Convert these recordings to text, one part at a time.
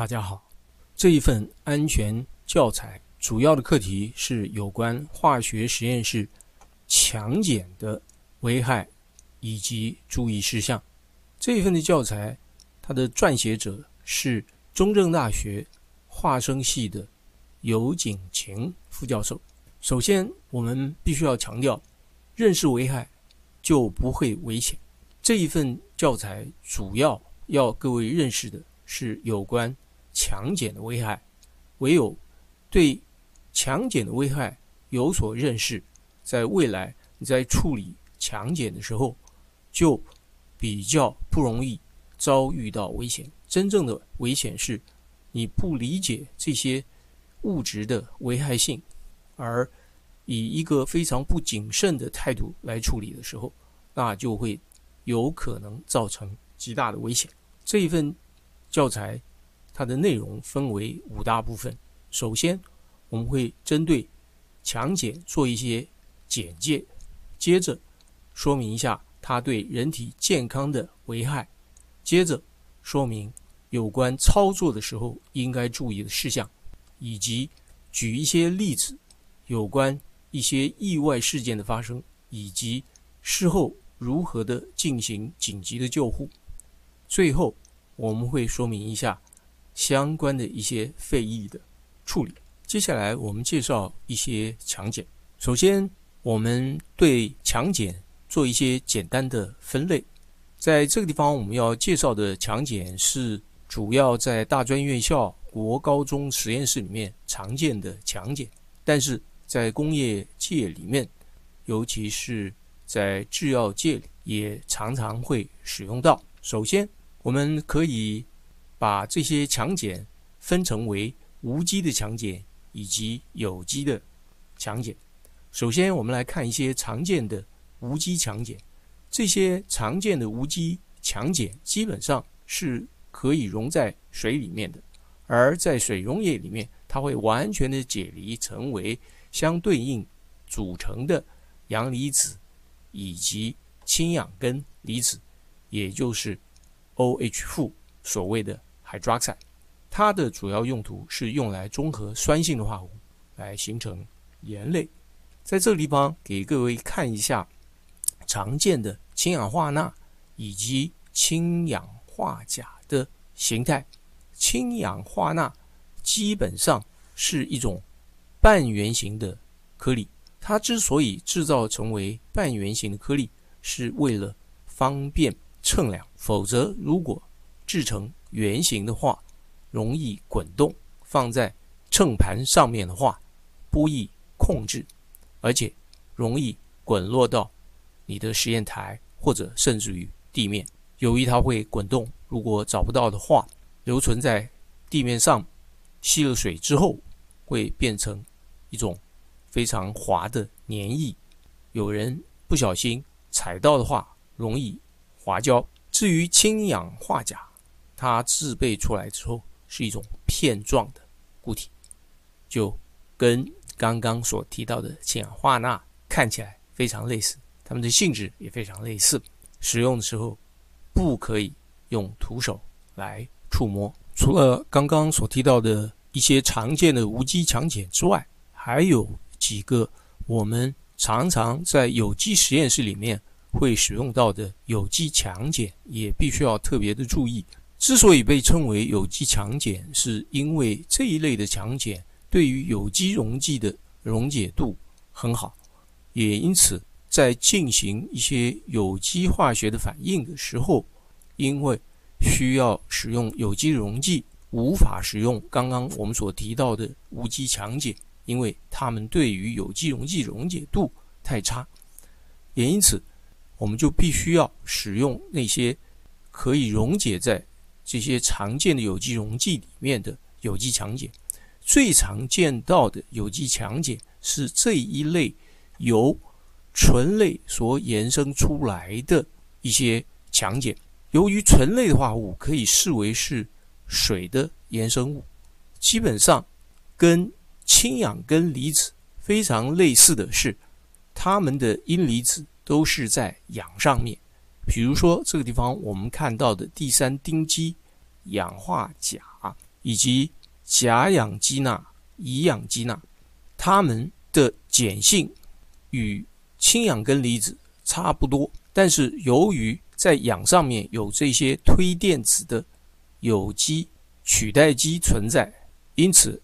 大家好，这一份安全教材主要的课题是有关化学实验室强碱的危害以及注意事项。这一份的教材，它的撰写者是中正大学化生系的尤景晴副教授。首先，我们必须要强调，认识危害就不会危险。这一份教材主要要各位认识的是有关强碱的危害。唯有对强碱的危害有所认识，在未来你在处理强碱的时候，就比较不容易遭遇到危险。真正的危险是，你不理解这些物质的危害性。而以一个非常不谨慎的态度来处理的时候，那就会有可能造成极大的危险。这一份教材它的内容分为五大部分。首先，我们会针对强碱做一些简介，接着说明一下它对人体健康的危害，接着说明有关操作的时候应该注意的事项，以及举一些例子。有关一些意外事件的发生，以及事后如何的进行紧急的救护。最后，我们会说明一下相关的一些废液的处理。接下来，我们介绍一些强碱。首先，我们对强碱做一些简单的分类。在这个地方，我们要介绍的强碱是主要在大专院校、国高中实验室里面常见的强碱，但是。在工业界里面，尤其是在制药界里，也常常会使用到。首先，我们可以把这些强碱分成为无机的强碱以及有机的强碱。首先，我们来看一些常见的无机强碱。这些常见的无机强碱基本上是可以溶在水里面的，而在水溶液里面，它会完全的解离成为。相对应组成的阳离子以及氢氧根离子，也就是 OH 负，所谓的 hydroxide，它的主要用途是用来中和酸性的化合物，来形成盐类。在这个地方给各位看一下常见的氢氧化钠以及氢氧化钾的形态。氢氧化钠基本上是一种。半圆形的颗粒，它之所以制造成为半圆形的颗粒，是为了方便称量。否则，如果制成圆形的话，容易滚动，放在秤盘上面的话，不易控制，而且容易滚落到你的实验台或者甚至于地面。由于它会滚动，如果找不到的话，留存在地面上，吸了水之后会变成。一种非常滑的粘液，有人不小心踩到的话，容易滑胶。至于氢氧化钾，它制备出来之后是一种片状的固体，就跟刚刚所提到的氢氧化钠看起来非常类似，它们的性质也非常类似。使用的时候不可以用徒手来触摸。除了刚刚所提到的一些常见的无机强碱之外，还有几个我们常常在有机实验室里面会使用到的有机强碱，也必须要特别的注意。之所以被称为有机强碱，是因为这一类的强碱对于有机溶剂的溶解度很好，也因此在进行一些有机化学的反应的时候，因为需要使用有机溶剂，无法使用刚刚我们所提到的无机强碱。因为它们对于有机溶剂溶解度太差，也因此，我们就必须要使用那些可以溶解在这些常见的有机溶剂里面的有机强碱。最常见到的有机强碱是这一类由醇类所衍生出来的一些强碱。由于醇类的化合物可以视为是水的衍生物，基本上跟氢氧根离子非常类似的是，它们的阴离子都是在氧上面。比如说这个地方我们看到的第三丁基氧化钾，以及甲氧基钠、乙氧基钠，它们的碱性与氢氧根离子差不多，但是由于在氧上面有这些推电子的有机取代基存在，因此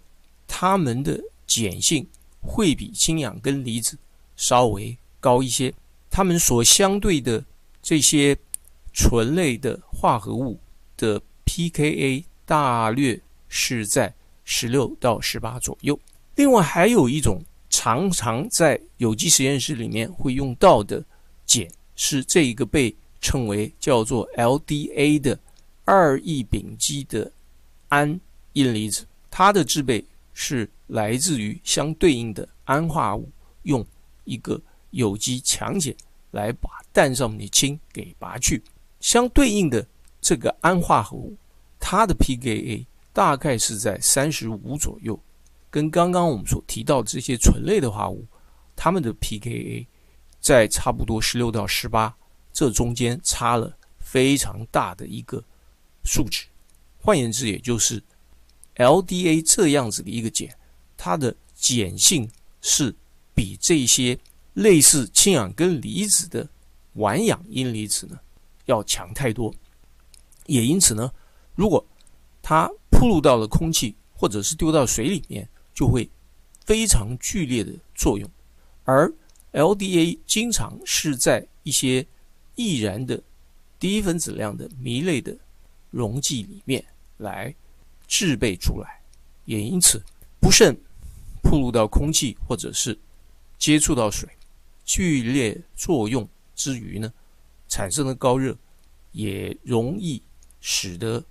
它们的碱性会比氢氧根离子稍微高一些。它们所相对的这些醇类的化合物的 pKa 大略是在十六到十八左右。另外还有一种常常在有机实验室里面会用到的碱，是这一个被称为叫做 LDA 的二异丙基的铵阴离子，它的制备是来自于相对应的氨化物，用一个有机强碱来把氮上面的氢给拔去。相对应的这个氨化合物，它的 pKa 大概是在三十五左右，跟刚刚我们所提到这些醇类的化合物，它们的 pKa 在差不多十六到十八，这中间差了非常大的一个数值。换言之，也就是 LDA 这样子的一个碱，它的碱性是比这些类似氢氧根离子的烷氧阴离子呢要强太多。也因此呢，如果它铺露到了空气或者是丢到水里面，就会非常剧烈的作用。而 LDA 经常是在一些易燃的低分子量的醚类的溶剂里面。来制备出来，也因此不慎暴露到空气或者是接触到水，剧烈作用之余呢，产生的高热也容易使得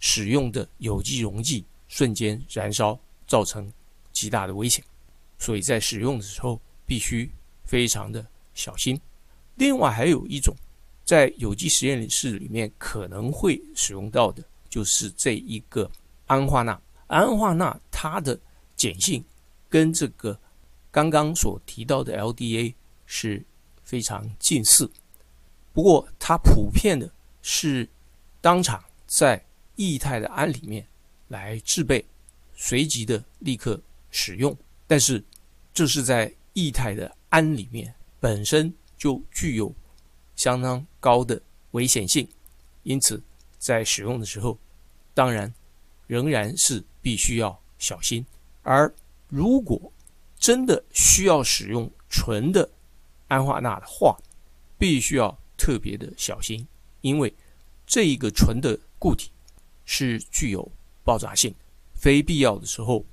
使用的有机溶剂瞬间燃烧，造成极大的危险。所以在使用的时候必须非常的小心。另外还有一种在有机实验室里面可能会使用到的。就是这一个氨化钠，氨化钠它的碱性跟这个刚刚所提到的 LDA 是非常近似，不过它普遍的是当场在液态的氨里面来制备，随即的立刻使用。但是这是在液态的氨里面本身就具有相当高的危险性，因此在使用的时候。当然，仍然是必须要小心。而如果真的需要使用纯的氨化钠的话，必须要特别的小心，因为这一个纯的固体是具有爆炸性，非必要的时候，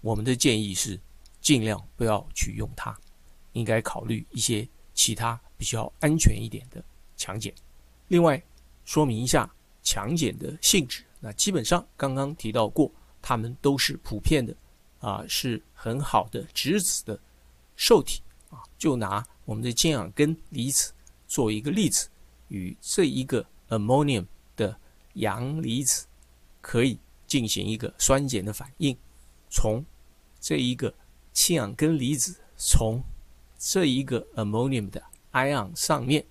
我们的建议是尽量不要去用它，应该考虑一些其他比较安全一点的强碱。另外，说明一下强碱的性质。那基本上刚刚提到过，它们都是普遍的，啊，是很好的质子的受体啊。就拿我们的氢氧根离子做一个例子，与这一个 ammonium 的阳离子可以进行一个酸碱的反应。从这一个氢氧根离子从这一个 ammonium 的 ion 上面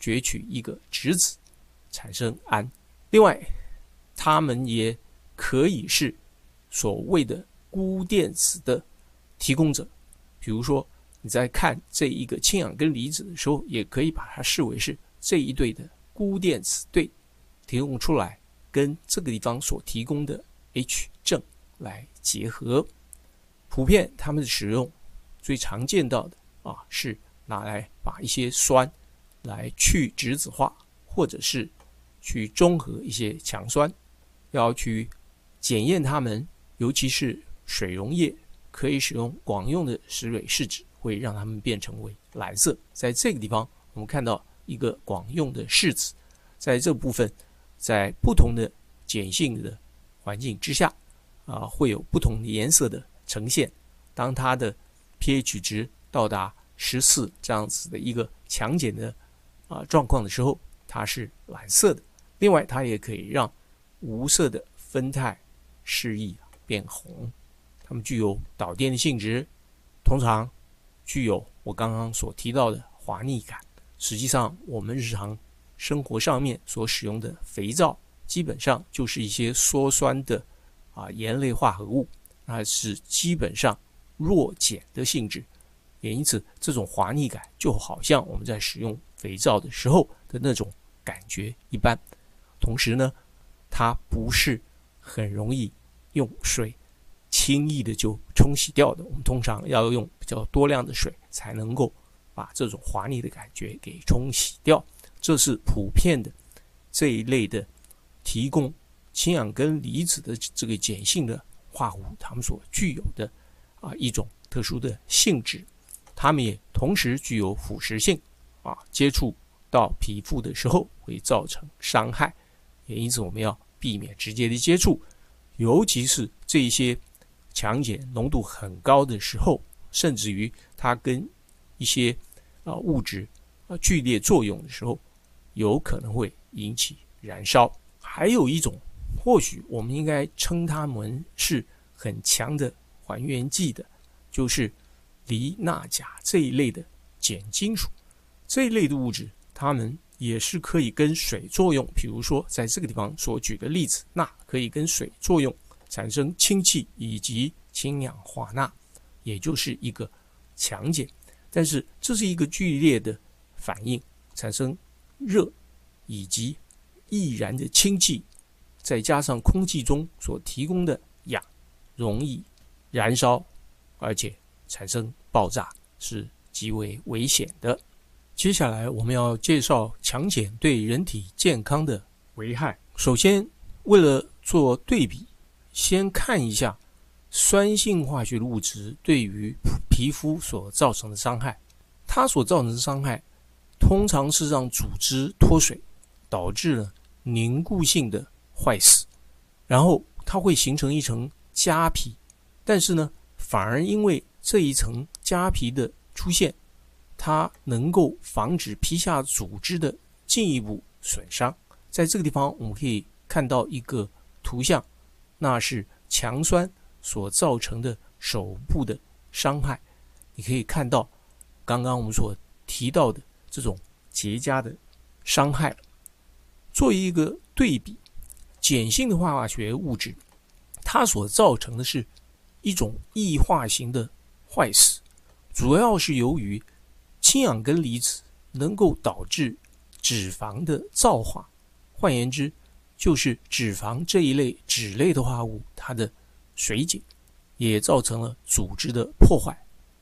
攫取一个质子，产生氨。另外，它们也可以是所谓的钴电子的提供者，比如说你在看这一个氢氧根离子的时候，也可以把它视为是这一对的钴电子对提供出来，跟这个地方所提供的 H 正来结合。普遍它们的使用最常见到的啊，是拿来把一些酸来去质子化，或者是去中和一些强酸。要去检验它们，尤其是水溶液，可以使用广用的石蕊试纸，会让它们变成为蓝色。在这个地方，我们看到一个广用的式子，在这部分，在不同的碱性的环境之下，啊，会有不同的颜色的呈现。当它的 pH 值到达十四这样子的一个强碱的啊状况的时候，它是蓝色的。另外，它也可以让无色的酚酞示意变红，它们具有导电的性质，通常具有我刚刚所提到的滑腻感。实际上，我们日常生活上面所使用的肥皂，基本上就是一些羧酸的啊盐类化合物，那是基本上弱碱的性质，也因此这种滑腻感就好像我们在使用肥皂的时候的那种感觉一般。同时呢，它不是很容易用水轻易的就冲洗掉的，我们通常要用比较多量的水才能够把这种滑腻的感觉给冲洗掉。这是普遍的这一类的提供氢氧根离子的这个碱性的化合物，它们所具有的啊一种特殊的性质，它们也同时具有腐蚀性啊，接触到皮肤的时候会造成伤害，也因此我们要避免直接的接触，尤其是这些强碱浓度很高的时候，甚至于它跟一些啊物质啊剧烈作用的时候。有可能会引起燃烧，还有一种，或许我们应该称它们是很强的还原剂的，就是锂、钠、钾这一类的碱金属。这一类的物质，它们也是可以跟水作用。比如说，在这个地方所举的例子，钠可以跟水作用，产生氢气以及氢氧化钠，也就是一个强碱。但是这是一个剧烈的反应，产生。热以及易燃的氢气，再加上空气中所提供的氧，容易燃烧，而且产生爆炸，是极为危险的。接下来我们要介绍强碱对人体健康的危害。首先，为了做对比，先看一下酸性化学物质对于皮肤所造成的伤害，它所造成的伤害。通常是让组织脱水，导致了凝固性的坏死，然后它会形成一层痂皮，但是呢，反而因为这一层痂皮的出现，它能够防止皮下组织的进一步损伤。在这个地方，我们可以看到一个图像，那是强酸所造成的手部的伤害。你可以看到刚刚我们所提到的。这种结痂的伤害，作为一个对比，碱性的化学物质，它所造成的是一种异化型的坏死，主要是由于氢氧根离子能够导致脂肪的皂化，换言之，就是脂肪这一类脂类的化合物它的水解，也造成了组织的破坏，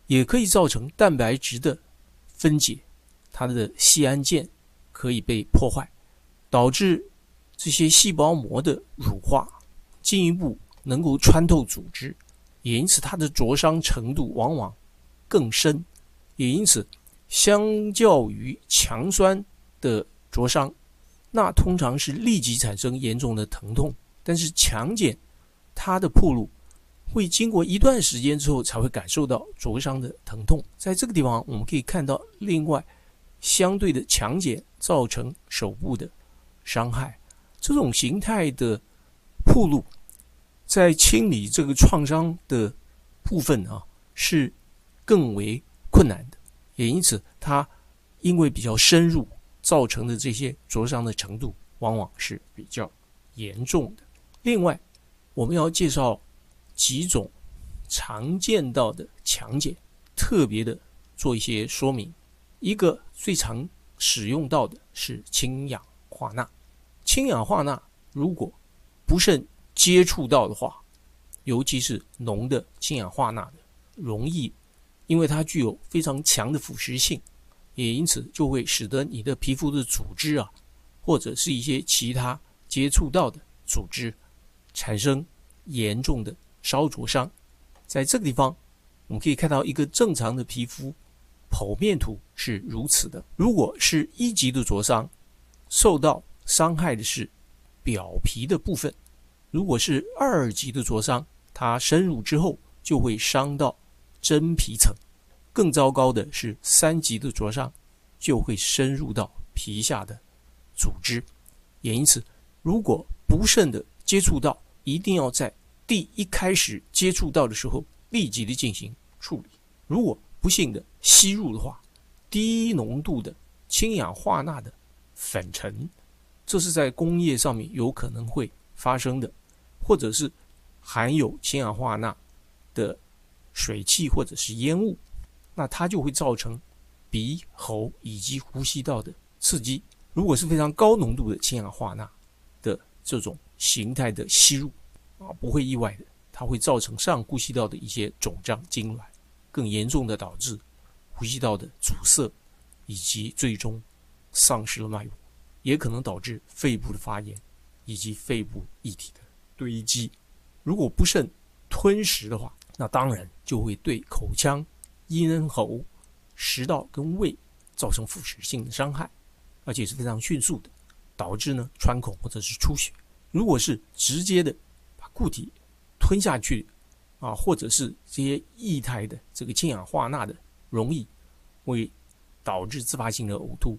也可以造成蛋白质的分解。它的细氨键可以被破坏，导致这些细胞膜的乳化，进一步能够穿透组织，也因此它的灼伤程度往往更深。也因此，相较于强酸的灼伤，那通常是立即产生严重的疼痛。但是强碱，它的铺路会经过一段时间之后才会感受到灼伤的疼痛。在这个地方，我们可以看到另外。相对的强碱造成手部的伤害，这种形态的铺路，在清理这个创伤的部分啊，是更为困难的。也因此，它因为比较深入，造成的这些灼伤的程度，往往是比较严重的。另外，我们要介绍几种常见到的强碱，特别的做一些说明。一个最常使用到的是氢氧化钠。氢氧化钠如果不慎接触到的话，尤其是浓的氢氧化钠的，容易因为它具有非常强的腐蚀性，也因此就会使得你的皮肤的组织啊，或者是一些其他接触到的组织产生严重的烧灼伤。在这个地方，我们可以看到一个正常的皮肤。剖面图是如此的：如果是一级的灼伤，受到伤害的是表皮的部分；如果是二级的灼伤，它深入之后就会伤到真皮层；更糟糕的是三级的灼伤，就会深入到皮下的组织。也因此，如果不慎的接触到，一定要在第一开始接触到的时候立即的进行处理。如果不幸的吸入的话，低浓度的氢氧化钠的粉尘，这是在工业上面有可能会发生的，或者是含有氢氧化钠的水汽或者是烟雾，那它就会造成鼻、喉以及呼吸道的刺激。如果是非常高浓度的氢氧化钠的这种形态的吸入啊，不会意外的，它会造成上呼吸道的一些肿胀痉挛，更严重的导致呼吸道的阻塞，以及最终丧失了脉搏，也可能导致肺部的发炎以及肺部液体的堆积。如果不慎吞食的话，那当然就会对口腔、咽喉、食道跟胃造成腐蚀性的伤害，而且是非常迅速的，导致呢穿孔或者是出血。如果是直接的把固体吞下去，啊，或者是这些液态的这个氢氧化钠的容易会导致自发性的呕吐、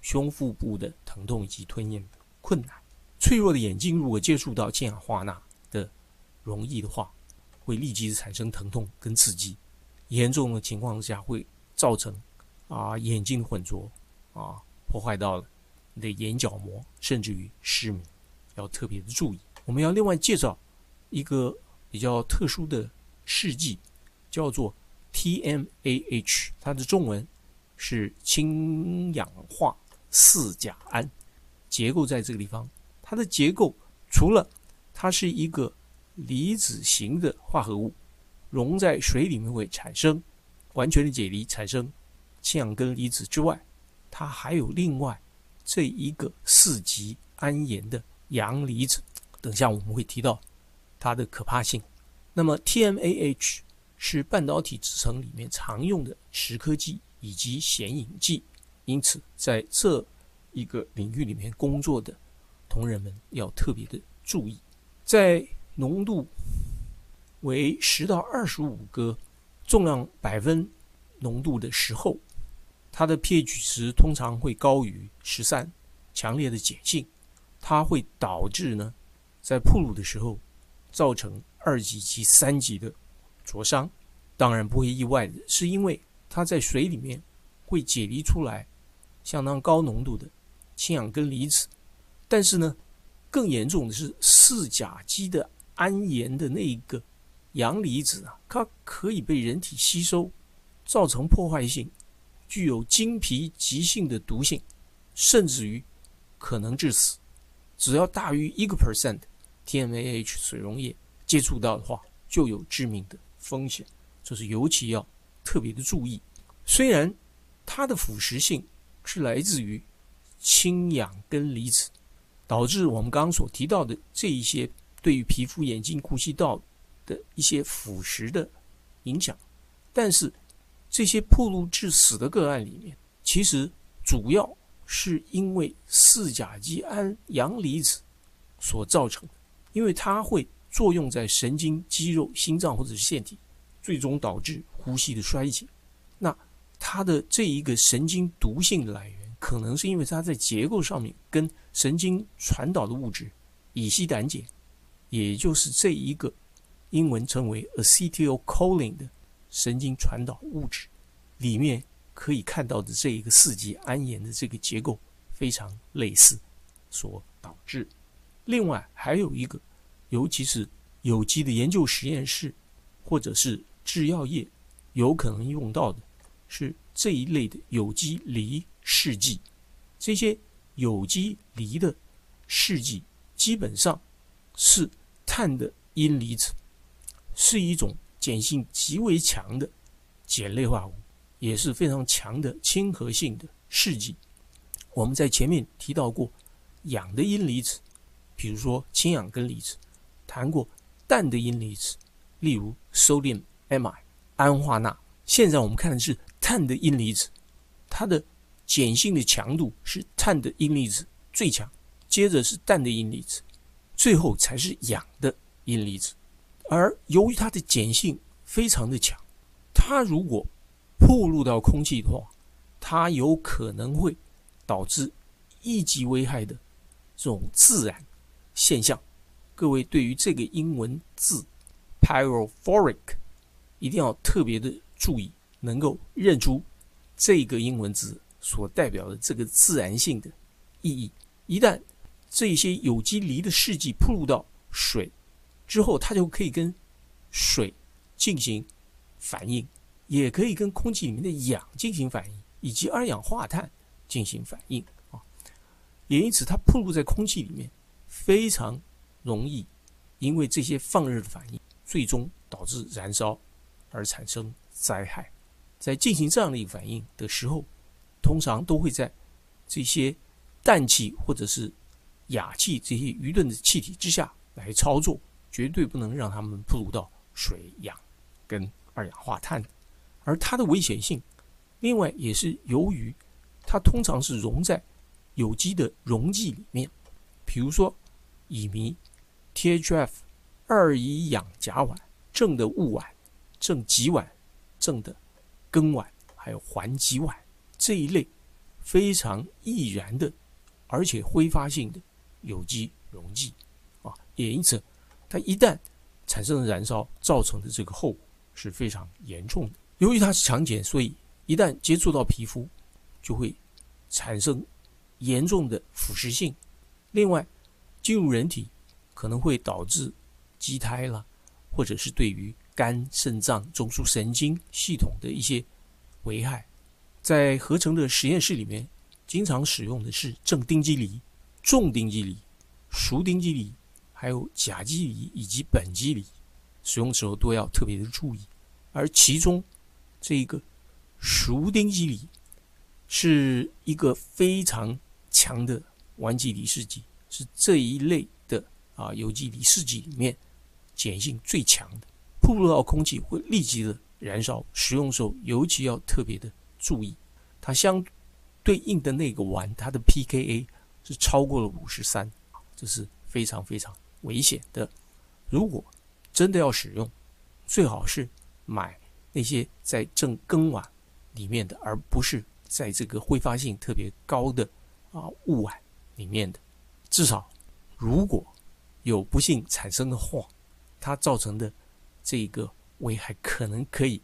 胸腹部的疼痛以及吞咽困难。脆弱的眼睛如果接触到氢氧化钠的容易的话，会立即产生疼痛跟刺激，严重的情况下会造成啊眼睛混浊啊，破坏到了你的眼角膜，甚至于失明，要特别的注意。我们要另外介绍一个比较特殊的试剂，叫做 TMAH，它的中文是氢氧化四甲胺，结构在这个地方。它的结构除了它是一个离子型的化合物溶在水里面会产生完全的解离，产生氢氧根离子之外，它还有另外这一个四级铵盐的阳离子。等下我们会提到它的可怕性。那么 TMAH 是半导体制成里面常用的蚀刻剂以及显影剂，因此在这一个领域里面工作的同仁们要特别的注意，在浓度为十到二十五个重量百分浓度的时候，它的 pH 值通常会高于十三，强烈的碱性，它会导致呢，在铺路的时候造成二级及三级的灼伤。当然不会意外的是，因为它在水里面会解离出来相当高浓度的氢氧根离子，但是呢，更严重的是四甲基的。铵盐的那一个阳离子啊，它可以被人体吸收，造成破坏性，具有经皮急性的毒性，甚至于可能致死。只要大于一个 percent TMAH 水溶液接触到的话，就有致命的风险。这是尤其要特别的注意。虽然它的腐蚀性是来自于氢氧根离子，导致我们刚刚所提到的这一些。对于皮肤、眼睛、呼吸道的一些腐蚀的影响，但是这些暴露致死的个案里面，其实主要是因为四甲基胺阳离子所造成的，因为它会作用在神经、肌肉、心脏或者是腺体，最终导致呼吸的衰竭。那它的这一个神经毒性的来源，可能是因为它在结构上面跟神经传导的物质乙烯胆碱。也就是这一个英文称为 acetylcholine 的神经传导物质里面可以看到的这一个四级铵盐的这个结构非常类似，所导致。另外还有一个，尤其是有机的研究实验室或者是制药业有可能用到的，是这一类的有机离试剂。这些有机离的试剂基本上是。碳的阴离子是一种碱性极为强的碱类化合物，也是非常强的亲和性的试剂。我们在前面提到过氧的阴离子，比如说氢氧根离子；谈过氮的阴离子，例如 sodium am i，氨化钠。现在我们看的是碳的阴离子，它的碱性的强度是碳的阴离子最强，接着是氮的阴离子。最后才是氧的阴离子，而由于它的碱性非常的强，它如果暴露到空气的话，它有可能会导致一级危害的这种自然现象。各位对于这个英文字 pyrophoric 一定要特别的注意，能够认出这个英文字所代表的这个自然性的意义。一旦这些有机离的试剂铺入到水之后，它就可以跟水进行反应，也可以跟空气里面的氧进行反应，以及二氧化碳进行反应啊。也因此，它暴露在空气里面非常容易，因为这些放热的反应，最终导致燃烧而产生灾害。在进行这样的一个反应的时候，通常都会在这些氮气或者是氩气这些余吨的气体之下来操作，绝对不能让它们暴露到水、氧跟二氧化碳。而它的危险性，另外也是由于它通常是溶在有机的溶剂里面，比如说乙醚、THF、二乙氧甲烷、正的戊烷、正极烷、正的。庚烷还有环己烷这一类非常易燃的，而且挥发性的有机溶剂啊，也因此它一旦产生了燃烧，造成的这个后果是非常严重的。由于它是强碱，所以一旦接触到皮肤，就会产生严重的腐蚀性。另外，进入人体可能会导致畸胎了，或者是对于。肝、肾脏、中枢神经系统的一些危害，在合成的实验室里面，经常使用的是正丁基锂、重丁基锂、熟丁基锂，还有甲基锂以及苯基锂，使用时候都要特别的注意。而其中这一个熟丁基锂是一个非常强的烷基离试剂，是这一类的啊有机离试剂里面碱性最强的。暴露到空气会立即的燃烧，使用时候尤其要特别的注意。它相对应的那个烷，它的 pKa 是超过了五十三，这是非常非常危险的。如果真的要使用，最好是买那些在正根烷里面的，而不是在这个挥发性特别高的啊雾烷里面的。至少如果有不幸产生的话，它造成的。这个危害可能可以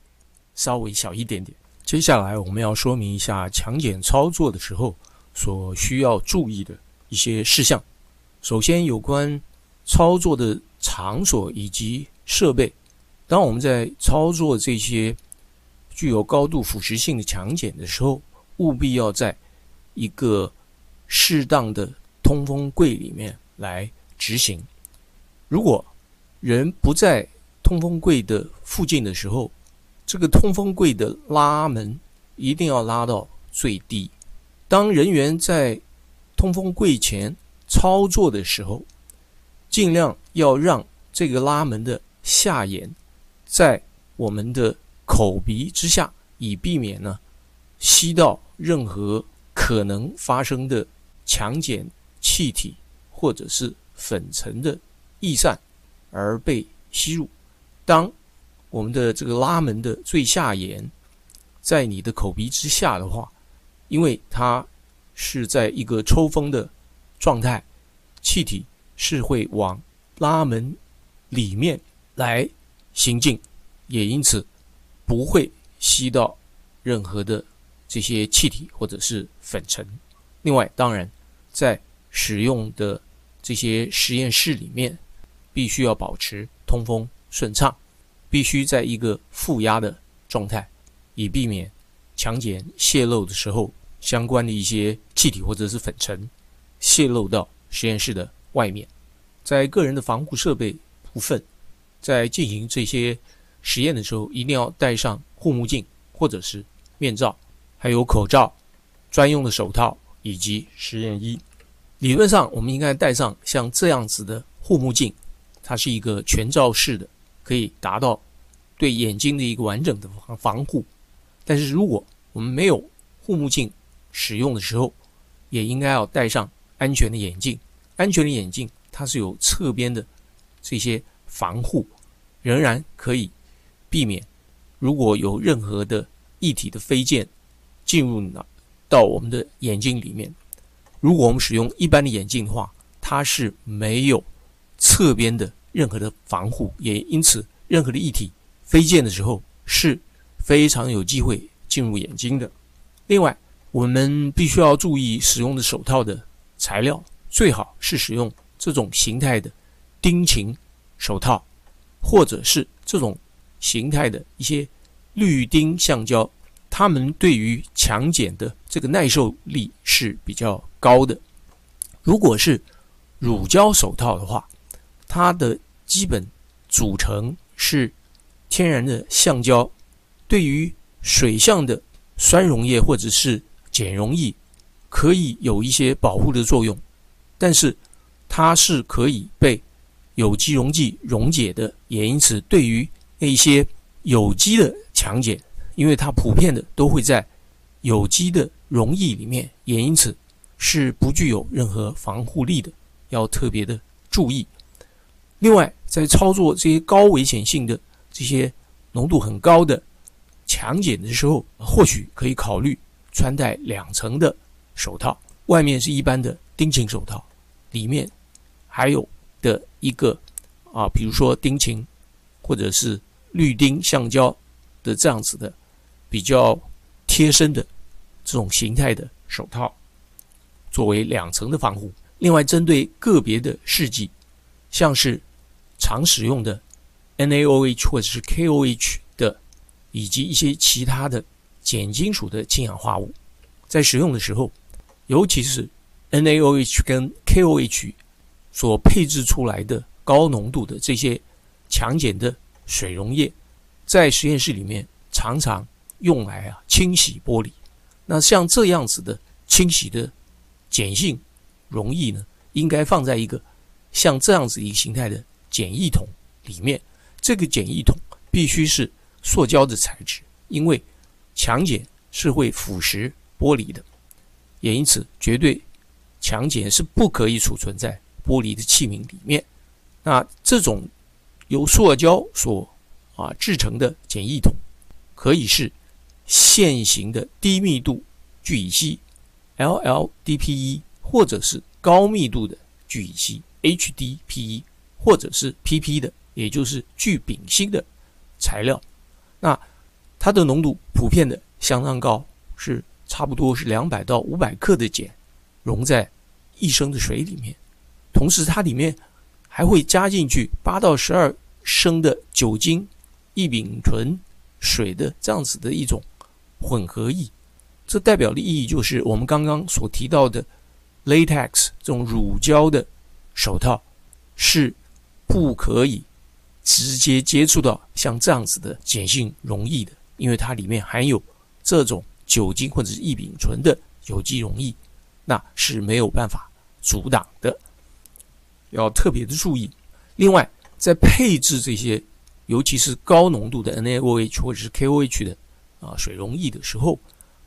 稍微小一点点。接下来我们要说明一下强碱操作的时候所需要注意的一些事项。首先，有关操作的场所以及设备。当我们在操作这些具有高度腐蚀性的强碱的时候，务必要在一个适当的通风柜里面来执行。如果人不在通风柜的附近的时候，这个通风柜的拉门一定要拉到最低。当人员在通风柜前操作的时候，尽量要让这个拉门的下沿在我们的口鼻之下，以避免呢吸到任何可能发生的强碱气体或者是粉尘的逸散而被吸入。当我们的这个拉门的最下沿在你的口鼻之下的话，因为它是在一个抽风的状态，气体是会往拉门里面来行进，也因此不会吸到任何的这些气体或者是粉尘。另外，当然在使用的这些实验室里面，必须要保持通风。顺畅，必须在一个负压的状态，以避免强碱泄漏的时候，相关的一些气体或者是粉尘泄漏到实验室的外面。在个人的防护设备部分，在进行这些实验的时候，一定要戴上护目镜或者是面罩，还有口罩、专用的手套以及实验衣。理论上，我们应该戴上像这样子的护目镜，它是一个全罩式的。可以达到对眼睛的一个完整的防防护，但是如果我们没有护目镜使用的时候，也应该要戴上安全的眼镜。安全的眼镜它是有侧边的这些防护，仍然可以避免如果有任何的液体的飞溅进入到我们的眼睛里面。如果我们使用一般的眼镜的话，它是没有侧边的。任何的防护，也因此，任何的液体飞溅的时候是非常有机会进入眼睛的。另外，我们必须要注意使用的手套的材料，最好是使用这种形态的丁腈手套，或者是这种形态的一些氯丁橡胶，它们对于强碱的这个耐受力是比较高的。如果是乳胶手套的话，它的基本组成是天然的橡胶，对于水相的酸溶液或者是碱溶液，可以有一些保护的作用，但是它是可以被有机溶剂溶解的，也因此对于那些有机的强碱，因为它普遍的都会在有机的溶液里面，也因此是不具有任何防护力的，要特别的注意。另外，在操作这些高危险性的、这些浓度很高的强碱的时候，或许可以考虑穿戴两层的手套，外面是一般的丁腈手套，里面还有一个啊，比如说丁腈或者是氯丁橡胶的这样子的比较贴身的这种形态的手套，作为两层的防护。另外，针对个别的试剂，像是常使用的 NaOH 或者是 KOH 的，以及一些其他的碱金属的氢氧化物，在使用的时候，尤其是 NaOH 跟 KOH 所配置出来的高浓度的这些强碱的水溶液，在实验室里面常常用来啊清洗玻璃。那像这样子的清洗的碱性溶液呢，应该放在一个像这样子一个形态的。简易桶里面，这个简易桶必须是塑胶的材质，因为强碱是会腐蚀玻璃的，也因此绝对强碱是不可以储存在玻璃的器皿里面。那这种由塑胶所啊制成的简易桶，可以是线型的低密度聚乙烯 （LLDPE） 或者是高密度的聚乙烯 （HDPE）。或者是 PP 的，也就是聚丙烯的材料，那它的浓度普遍的相当高，是差不多是两百到五百克的碱溶在一升的水里面，同时它里面还会加进去八到十二升的酒精异丙醇水的这样子的一种混合液，这代表的意义就是我们刚刚所提到的 latex 这种乳胶的手套是。不可以直接接触到像这样子的碱性溶液的，因为它里面含有这种酒精或者是异丙醇的有机溶液，那是没有办法阻挡的，要特别的注意。另外，在配置这些，尤其是高浓度的 NaOH 或者是 KOH 的啊水溶液的时候，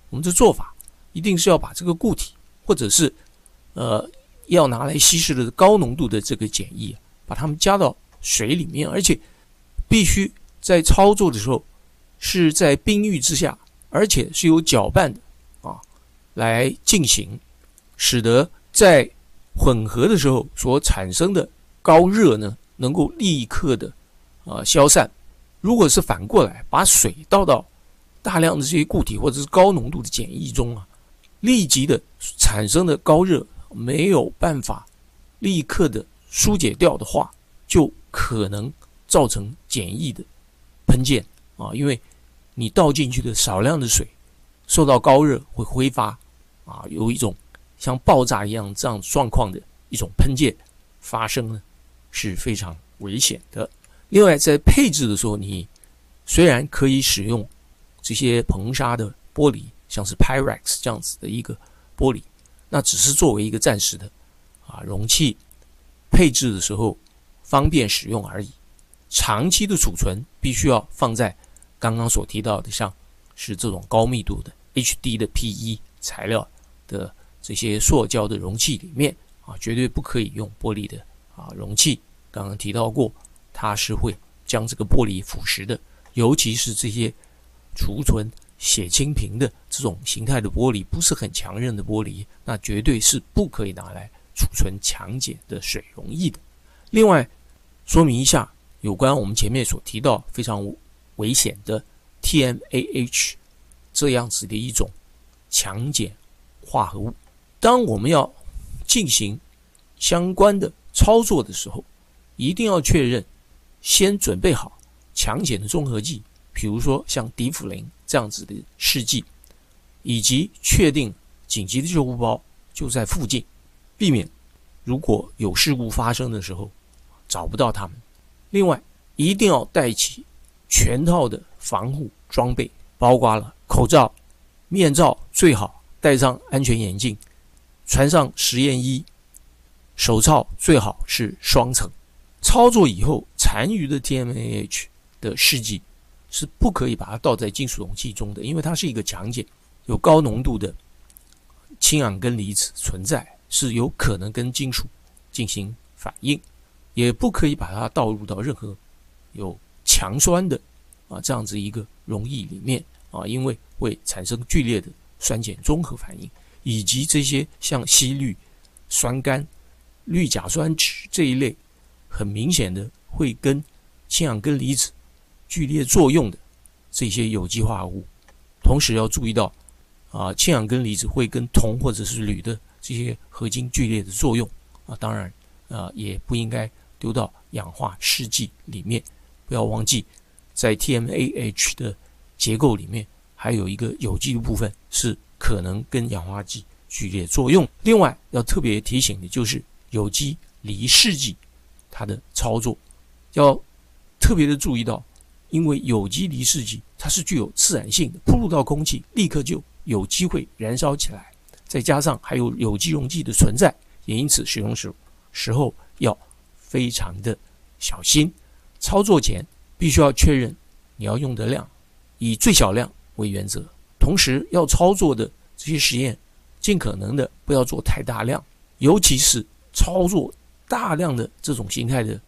我们的做法一定是要把这个固体或者是呃要拿来稀释的高浓度的这个碱液。把它们加到水里面，而且必须在操作的时候是在冰浴之下，而且是有搅拌的啊来进行，使得在混合的时候所产生的高热呢能够立刻的啊消散。如果是反过来把水倒到大量的这些固体或者是高浓度的碱液中啊，立即的产生的高热没有办法立刻的。疏解掉的话，就可能造成碱液的喷溅啊，因为你倒进去的少量的水受到高热会挥发啊，有一种像爆炸一样这样状况的一种喷溅发生呢，是非常危险的。另外，在配置的时候，你虽然可以使用这些硼砂的玻璃，像是 Pyrex 这样子的一个玻璃，那只是作为一个暂时的啊容器。配置的时候方便使用而已，长期的储存必须要放在刚刚所提到的，像是这种高密度的 HD 的 PE 材料的这些塑胶的容器里面啊，绝对不可以用玻璃的啊容器。刚刚提到过，它是会将这个玻璃腐蚀的，尤其是这些储存血清瓶的这种形态的玻璃，不是很强韧的玻璃，那绝对是不可以拿来。储存强碱的水溶液的。另外，说明一下有关我们前面所提到非常危险的 TMAH 这样子的一种强碱化合物。当我们要进行相关的操作的时候，一定要确认先准备好强碱的综合剂，比如说像迪普林这样子的试剂，以及确定紧急的救护包就在附近，避免如果有事故发生的时候找不到他们。另外，一定要带齐全套的防护装备，包括了口罩、面罩，最好戴上安全眼镜，穿上实验衣，手套最好是双层。操作以后残余的 TMAH 的试剂是不可以把它倒在金属容器中的，因为它是一个强碱，有高浓度的氢氧根离子存在，是有可能跟金属进行反应。也不可以把它倒入到任何有强酸的啊这样子一个溶液里面啊，因为会产生剧烈的酸碱综合反应，以及这些像硒氯酸酐、氯甲酸酯这一类很明显的会跟氢氧根离子剧烈作用的这些有机化合物。同时要注意到啊，氢氧根离子会跟铜或者是铝的这些合金剧烈的作用啊，当然啊也不应该。丢到氧化试剂里面，不要忘记，在 TMAH 的结构里面还有一个有机的部分是可能跟氧化剂剧烈作用。另外要特别提醒的就是有机离试剂，它的操作要特别的注意到，因为有机离试剂它是具有自燃性的，铺入到空气立刻就有机会燃烧起来，再加上还有有机溶剂的存在，也因此使用时时候要。非常的小心，操作前必须要确认你要用的量，以最小量为原则。同时要操作的这些实验，尽可能的不要做太大量，尤其是操作大量的这种形态的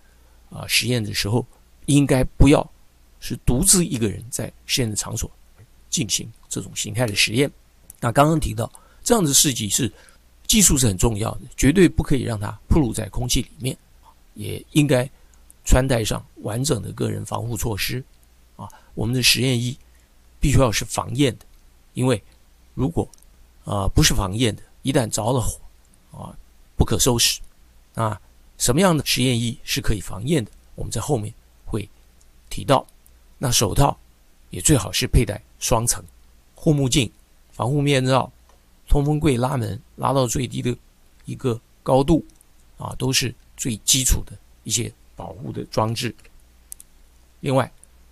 啊实验的时候，应该不要是独自一个人在实验的场所进行这种形态的实验。那刚刚提到这样的试剂是技术是很重要的，绝对不可以让它暴露在空气里面。也应该穿戴上完整的个人防护措施啊！我们的实验衣必须要是防焰的，因为如果啊不是防焰的，一旦着了火啊不可收拾啊！什么样的实验衣是可以防焰的？我们在后面会提到。那手套也最好是佩戴双层，护目镜、防护面罩、通风柜拉门拉到最低的一个高度啊，都是。最基础的一些保护的装置。另外，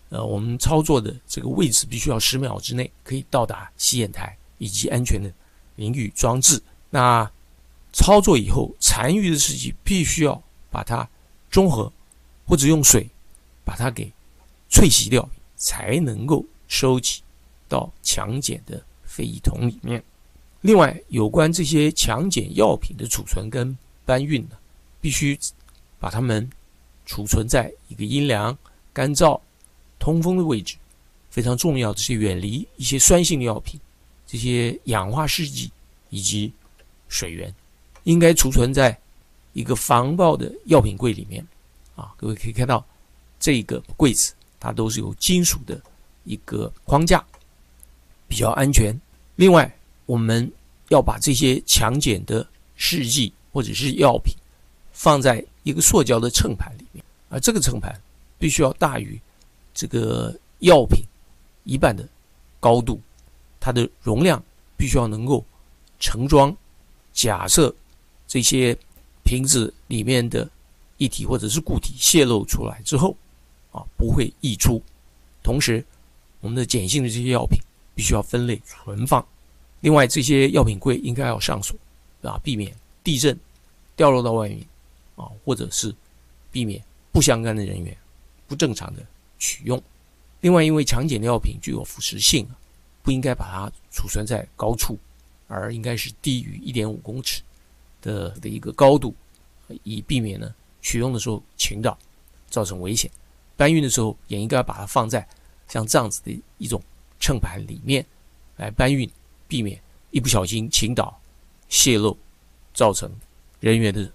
呃，我们操作的这个位置必须要十秒之内可以到达吸烟台以及安全的淋浴装置。那操作以后残余的试剂必须要把它中和，或者用水把它给萃洗掉，才能够收集到强碱的废液桶里面。另外，有关这些强碱药品的储存跟搬运呢？必须把它们储存在一个阴凉、干燥、通风的位置，非常重要的是远离一些酸性的药品、这些氧化试剂以及水源，应该储存在一个防爆的药品柜里面。啊，各位可以看到这个柜子，它都是有金属的一个框架，比较安全。另外，我们要把这些强碱的试剂或者是药品。放在一个塑胶的称盘里面，而这个称盘必须要大于这个药品一半的高度，它的容量必须要能够盛装。假设这些瓶子里面的液体或者是固体泄露出来之后，啊，不会溢出。同时，我们的碱性的这些药品必须要分类存放。另外，这些药品柜应该要上锁，啊，避免地震掉落到外面。啊，或者是避免不相干的人员不正常的取用。另外，因为强碱的药品具有腐蚀性，不应该把它储存在高处，而应该是低于一点五公尺的的一个高度，以避免呢取用的时候倾倒造成危险。搬运的时候也应该把它放在像这样子的一种秤盘里面来搬运，避免一不小心倾倒泄漏造成人员的。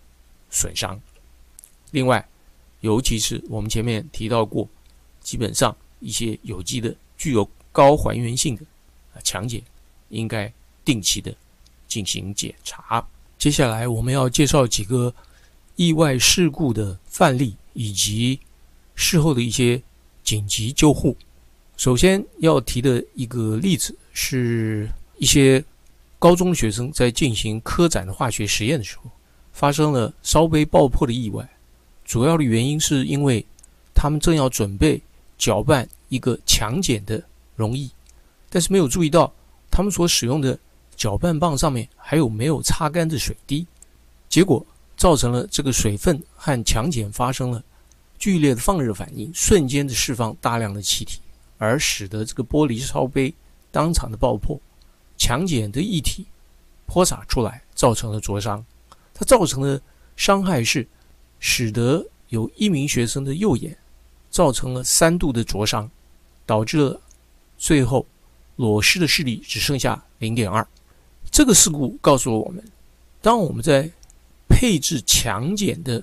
损伤。另外，尤其是我们前面提到过，基本上一些有机的、具有高还原性的啊强碱，应该定期的进行检查。接下来我们要介绍几个意外事故的范例，以及事后的一些紧急救护。首先要提的一个例子是一些高中学生在进行科展的化学实验的时候，发生了烧杯爆破的意外。主要的原因是因为他们正要准备搅拌一个强碱的溶液，但是没有注意到他们所使用的搅拌棒上面还有没有擦干的水滴，结果造成了这个水分和强碱发生了剧烈的放热反应，瞬间的释放大量的气体。而使得这个玻璃烧杯当场的爆破，强碱的液体泼洒出来，造成了灼伤。它造成的伤害是，使得有一名学生的右眼造成了三度的灼伤，导致了最后裸视的视力只剩下零点二。这个事故告诉了我们，当我们在配置强碱的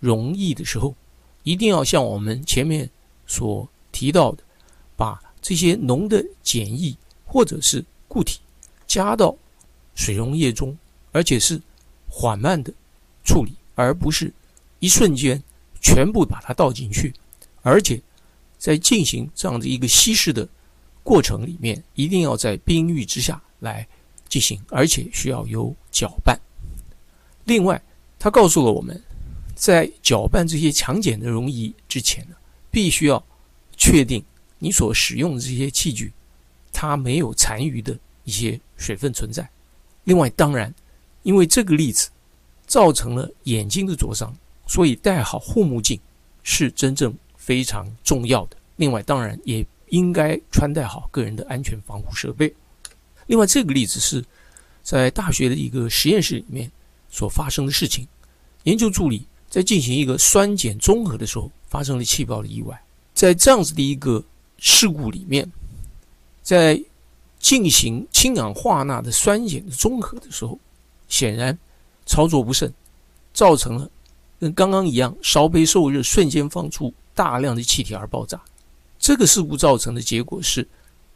溶液的时候，一定要像我们前面所提到的。把这些浓的碱液或者是固体加到水溶液中，而且是缓慢的处理，而不是一瞬间全部把它倒进去。而且在进行这样的一个稀释的过程里面，一定要在冰浴之下来进行，而且需要有搅拌。另外，他告诉了我们，在搅拌这些强碱的溶液之前呢，必须要确定。你所使用的这些器具，它没有残余的一些水分存在。另外，当然，因为这个例子造成了眼睛的灼伤，所以戴好护目镜是真正非常重要的。另外，当然也应该穿戴好个人的安全防护设备。另外，这个例子是在大学的一个实验室里面所发生的事情。研究助理在进行一个酸碱中和的时候，发生了气爆的意外。在这样子的一个事故里面，在进行氢氧化钠的酸碱的中和的时候，显然操作不慎，造成了跟刚刚一样烧杯受热，瞬间放出大量的气体而爆炸。这个事故造成的结果是，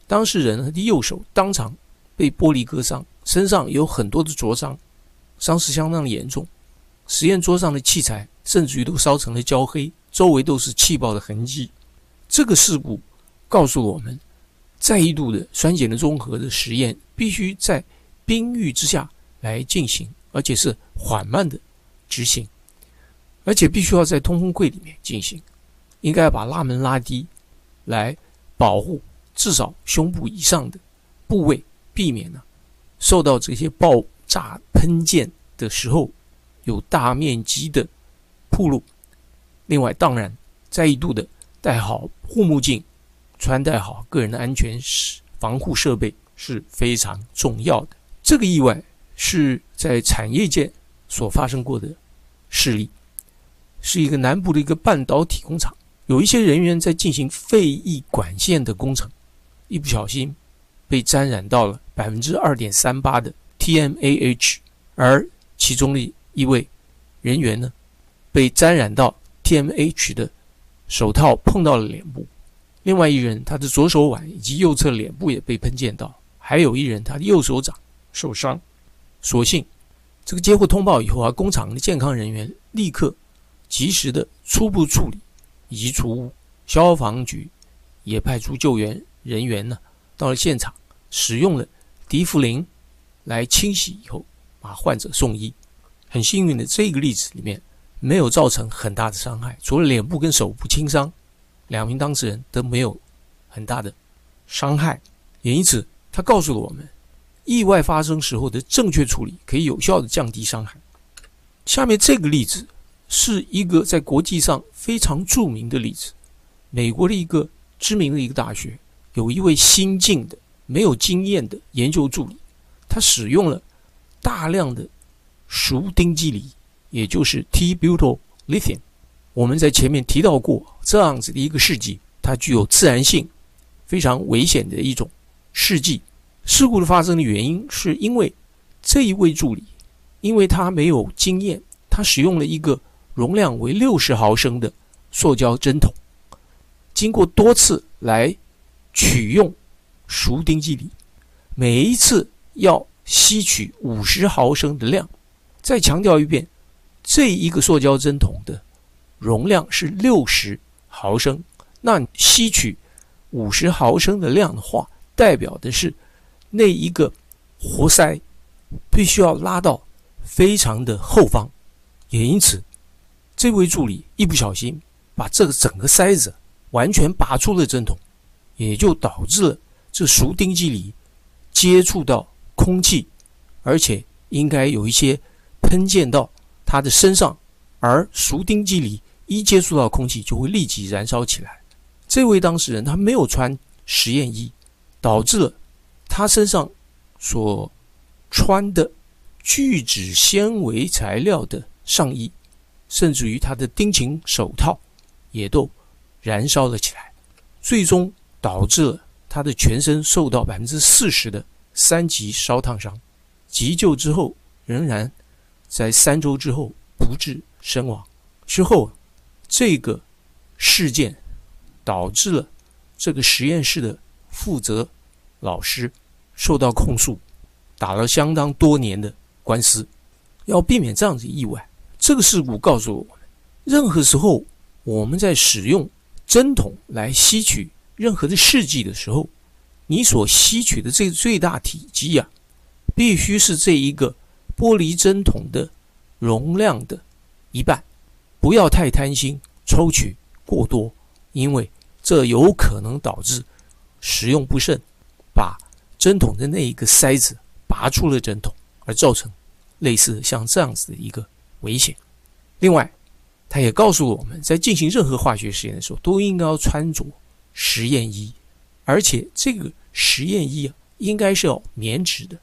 当事人他的右手当场被玻璃割伤，身上有很多的灼伤，伤势相当的严重。实验桌上的器材甚至于都烧成了焦黑，周围都是气爆的痕迹。这个事故。告诉我们，再一度的酸碱的中和的实验必须在冰浴之下来进行，而且是缓慢的执行，而且必须要在通风柜里面进行。应该把拉门拉低，来保护至少胸部以上的部位，避免呢受到这些爆炸喷溅的时候有大面积的暴露。另外，当然再一度的戴好护目镜。穿戴好个人的安全防护设备是非常重要的。这个意外是在产业界所发生过的事例，是一个南部的一个半导体工厂，有一些人员在进行废液管线的工程，一不小心被沾染到了百分之二点三八的 TMAH，而其中的一位人员呢，被沾染到 TMH 的手套碰到了脸部。另外一人，他的左手腕以及右侧脸部也被喷溅到；还有一人，他的右手掌受伤。所幸，这个接获通报以后啊，工厂的健康人员立刻及时的初步处理移除污。消防局也派出救援人员呢，到了现场，使用了迪芙林来清洗以后，把患者送医。很幸运的，这个例子里面没有造成很大的伤害，除了脸部跟手部轻伤。两名当事人都没有很大的伤害，也因此他告诉了我们，意外发生时候的正确处理可以有效的降低伤害。下面这个例子是一个在国际上非常著名的例子，美国的一个知名的一个大学，有一位新进的没有经验的研究助理，他使用了大量的熟丁基锂，也就是 T-butyl lithium。我们在前面提到过这样子的一个试剂，它具有自燃性，非常危险的一种试剂。事故的发生的原因是因为这一位助理，因为他没有经验，他使用了一个容量为六十毫升的塑胶针筒，经过多次来取用熟丁基锂，每一次要吸取五十毫升的量。再强调一遍，这一个塑胶针筒的。容量是六十毫升。那吸取五十毫升的量的话，代表的是那一个活塞必须要拉到非常的后方，也因此，这位助理一不小心把这个整个塞子完全拔出了针筒，也就导致了这熟丁基里接触到空气，而且应该有一些喷溅到他的身上，而熟丁基里一接触到空气就会立即燃烧起来。这位当事人他没有穿实验衣，导致了他身上所穿的聚酯纤维材料的上衣，甚至于他的丁腈手套也都燃烧了起来，最终导致了他的全身受到百分之四十的三级烧烫伤。急救之后，仍然在三周之后不治身亡。之后，这个事件。导致了这个实验室的负责老师受到控诉，打了相当多年的官司。要避免这样子意外，这个事故告诉我们：任何时候我们在使用针筒来吸取任何的试剂的时候，你所吸取的这最大体积呀，必须是这一个玻璃针筒的容量的一半，不要太贪心抽取过多，因为。这有可能导致使用不慎，把针筒的那一个塞子拔出了针筒，而造成类似像这样子的一个危险。另外，他也告诉我们在进行任何化学实验的时候，都应该穿着实验衣，而且这个实验衣啊，应该是要棉质的，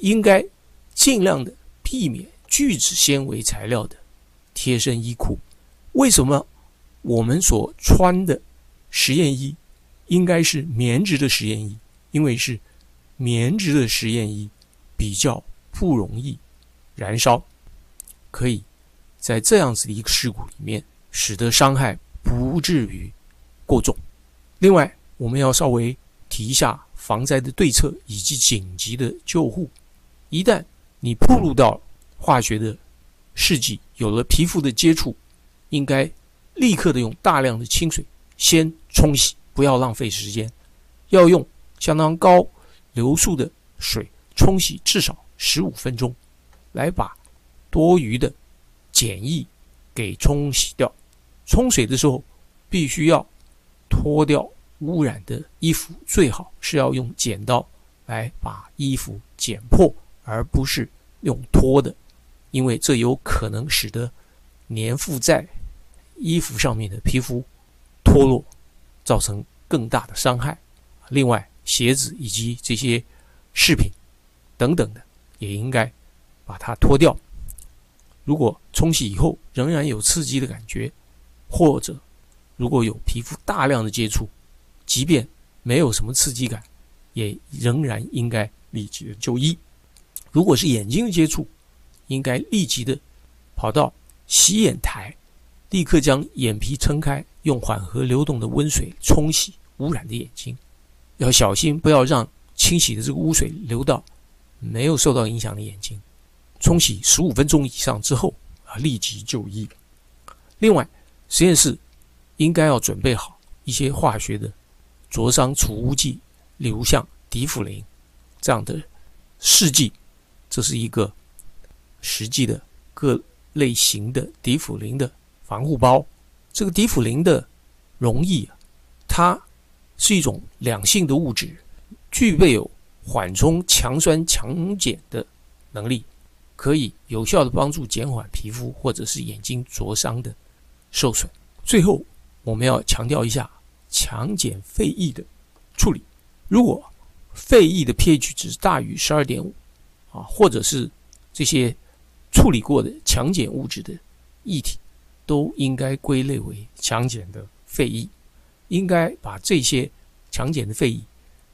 应该尽量的避免聚酯纤维材料的贴身衣裤。为什么我们所穿的？实验衣应该是棉质的实验衣，因为是棉质的实验衣比较不容易燃烧，可以在这样子的一个事故里面，使得伤害不至于过重。另外，我们要稍微提一下防灾的对策以及紧急的救护。一旦你暴露到化学的试剂，有了皮肤的接触，应该立刻的用大量的清水。先冲洗，不要浪费时间，要用相当高流速的水冲洗至少十五分钟，来把多余的碱液给冲洗掉。冲水的时候必须要脱掉污染的衣服，最好是要用剪刀来把衣服剪破，而不是用脱的，因为这有可能使得粘附在衣服上面的皮肤。脱落，造成更大的伤害。另外，鞋子以及这些饰品等等的，也应该把它脱掉。如果冲洗以后仍然有刺激的感觉，或者如果有皮肤大量的接触，即便没有什么刺激感，也仍然应该立即的就医。如果是眼睛的接触，应该立即的跑到洗眼台，立刻将眼皮撑开。用缓和流动的温水冲洗污染的眼睛，要小心，不要让清洗的这个污水流到没有受到影响的眼睛。冲洗十五分钟以上之后啊，立即就医。另外，实验室应该要准备好一些化学的灼伤除污剂，例如像迪脯林这样的试剂，这是一个实际的各类型的迪脯林的防护包。这个迪脯林的溶液，它是一种两性的物质，具备有缓冲强酸强碱的能力，可以有效的帮助减缓皮肤或者是眼睛灼伤的受损。最后，我们要强调一下强碱废液的处理。如果废液的 pH 值大于十二点五啊，或者是这些处理过的强碱物质的液体。都应该归类为强碱的废液，应该把这些强碱的废液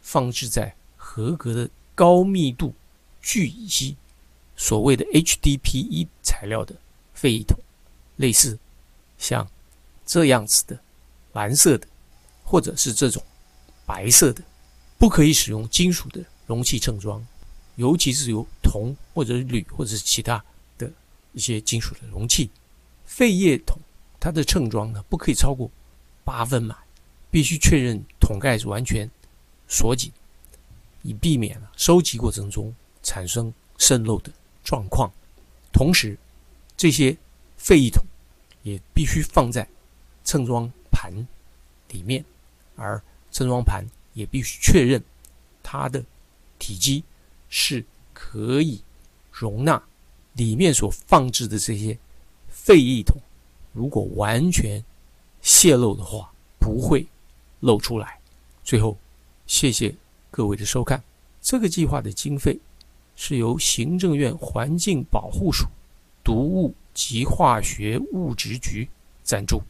放置在合格的高密度聚乙烯，所谓的 HDPE 材料的废液桶，类似像这样子的蓝色的，或者是这种白色的，不可以使用金属的容器盛装，尤其是由铜或者铝或者是其他的一些金属的容器。废液桶，它的称装呢不可以超过八分满，必须确认桶盖是完全锁紧，以避免收集过程中产生渗漏的状况。同时，这些废液桶也必须放在称装盘里面，而称装盘也必须确认它的体积是可以容纳里面所放置的这些废液桶。如果完全泄漏的话，不会漏出来。最后，谢谢各位的收看。这个计划的经费是由行政院环境保护署毒物及化学物质局赞助。